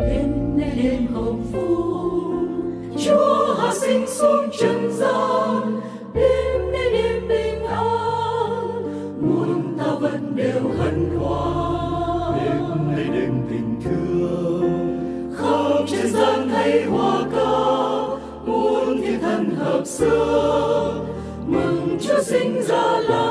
đêm hồng phúc chúa hạ sinh xuống trần gian. Đêm nay đêm bình an muôn ta vẫn đều hân hoan. Đêm nay đêm tình thương khắp trên gian thấy hoa ca muôn thiên thần hợp xưa. Mừng chúa sinh ra làm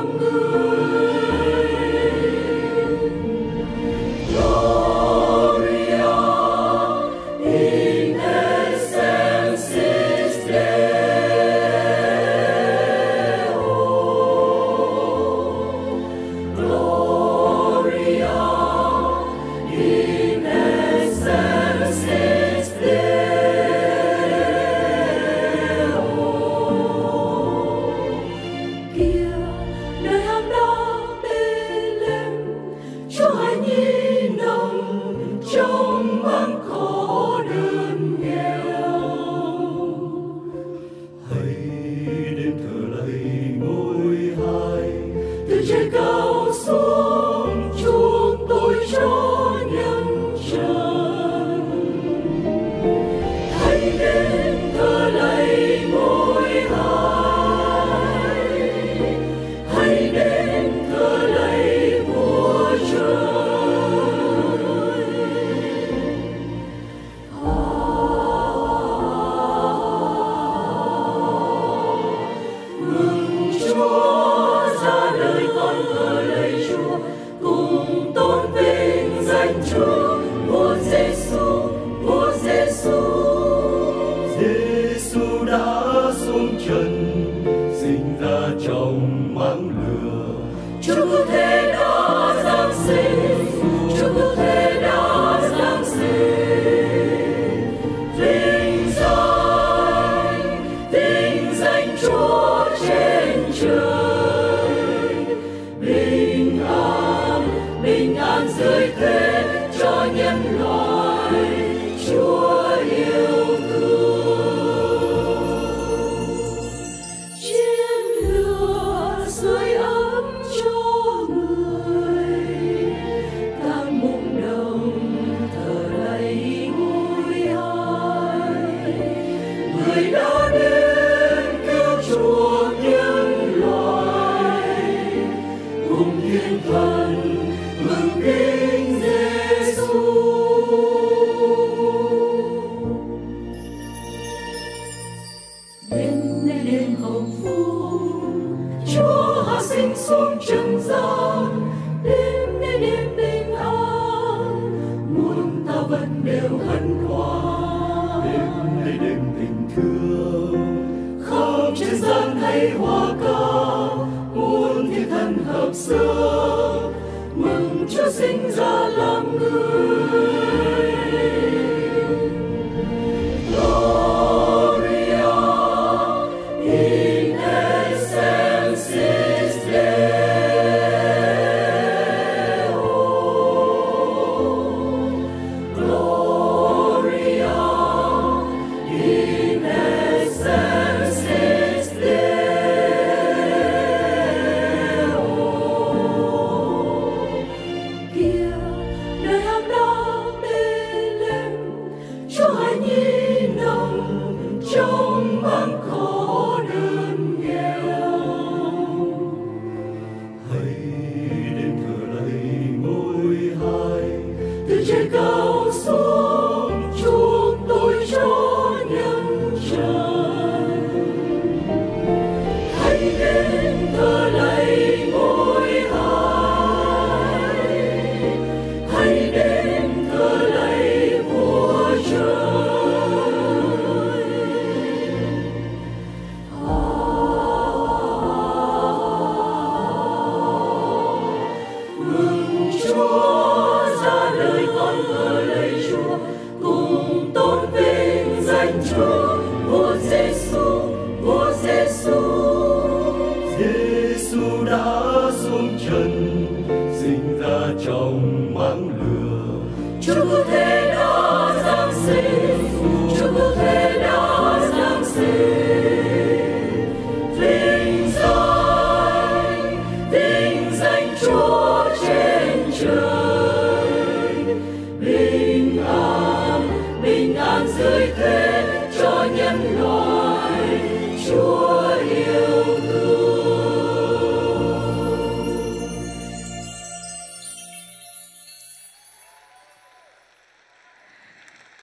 xuống sinh xuống trần gian đêm nay đêm bình an muôn ta vẫn đều hân hoan. Đêm nay đêm tình thương khắp trên gian thấy hoa ca muôn thiên thần hợp xưa mừng chúa sinh ra làm người cercau sua danh Chúa Vua Giêsu Vua Giêsu Giêsu đã xuống trần sinh ra trong máng lửa. Chúa cứu thế